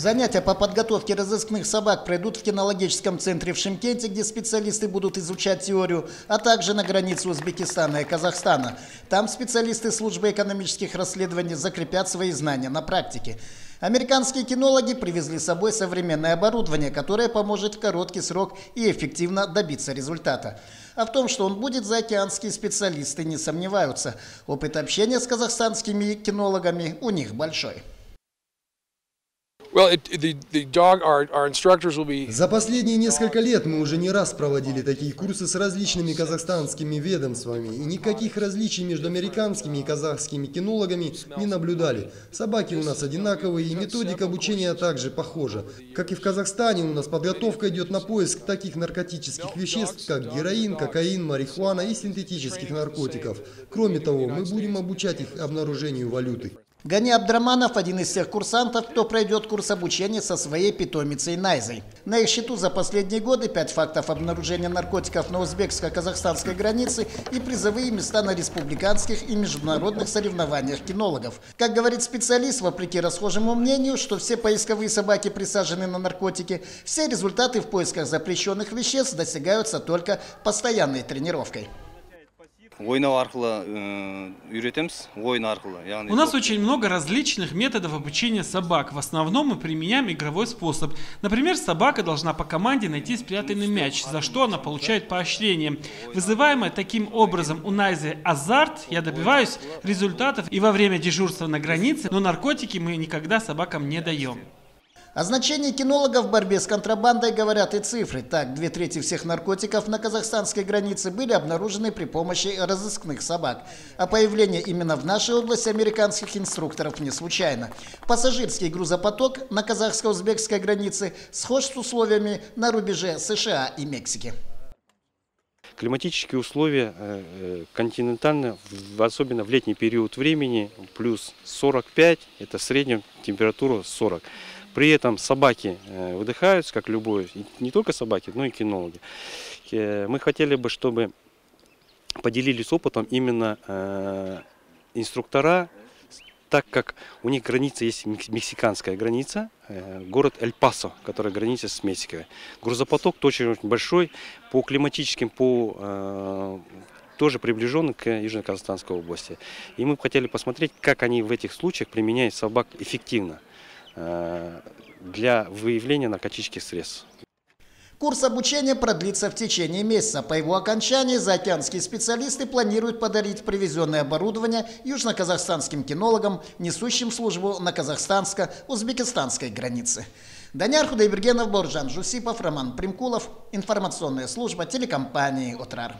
Занятия по подготовке разыскных собак пройдут в кинологическом центре в Шимкенте, где специалисты будут изучать теорию, а также на границе Узбекистана и Казахстана. Там специалисты службы экономических расследований закрепят свои знания на практике. Американские кинологи привезли с собой современное оборудование, которое поможет в короткий срок и эффективно добиться результата. А в том, что он будет заокеанские специалисты, не сомневаются. Опыт общения с казахстанскими кинологами у них большой. За последние несколько лет мы уже не раз проводили такие курсы с различными казахстанскими ведомствами, и никаких различий между американскими и казахскими кинологами не наблюдали. Собаки у нас одинаковые, и методика обучения также похожа. Как и в Казахстане, у нас подготовка идет на поиск таких наркотических веществ, как героин, кокаин, марихуана и синтетических наркотиков. Кроме того, мы будем обучать их обнаружению валюты. Гани Абдраманов – один из тех курсантов, кто пройдет курс обучения со своей питомицей Найзой. На их счету за последние годы пять фактов обнаружения наркотиков на узбекско-казахстанской границе и призовые места на республиканских и международных соревнованиях кинологов. Как говорит специалист, вопреки расхожему мнению, что все поисковые собаки присажены на наркотики, все результаты в поисках запрещенных веществ достигаются только постоянной тренировкой. Ойнау арқылы э, үйретеміз ойын арқылы яғни У нас очень много различных методов обучения собак. В основном мы применяем игровой способ. Например, собака должна по команде найти спрятанный мяч, за что она получает поощрение. Вызываемое таким образом у Найзы азарт, я добиваюсь результатов и во время дежурства на границе, но наркотики мы никогда собакам не даем. О значении кинологов в борьбе с контрабандой говорят и цифры. Так, две трети всех наркотиков на казахстанской границе были обнаружены при помощи разыскных собак. А появление именно в нашей области американских инструкторов не случайно. Пассажирский грузопоток на казахско-узбекской границе схож с условиями на рубеже США и Мексики. Климатические условия э, э, континентальные, особенно в летний период времени, плюс 45, это средняя температура 40. При этом собаки э, выдыхаются, как любой, не только собаки, но и кинологи. Э, Мы хотели бы, чтобы поделились опытом именно э, инструктора, так как у них граница есть мекс- мексиканская граница, город Эль-Пасо, который граничит с Мексикой. Грузопоток очень большой, по климатическим, по тоже приближенный к Южно-Казахстанской области. И мы хотели посмотреть, как они в этих случаях применяют собак эффективно для выявления наркотических средств. Курс обучения продлится в течение месяца. По его окончании заокеанские специалисты планируют подарить привезенное оборудование южно-казахстанским кинологам, несущим службу на казахстанско-узбекистанской границе. Даняр Худайбергенов, Боржан Жусипов, Роман Примкулов. Информационная служба телекомпании «Отрар».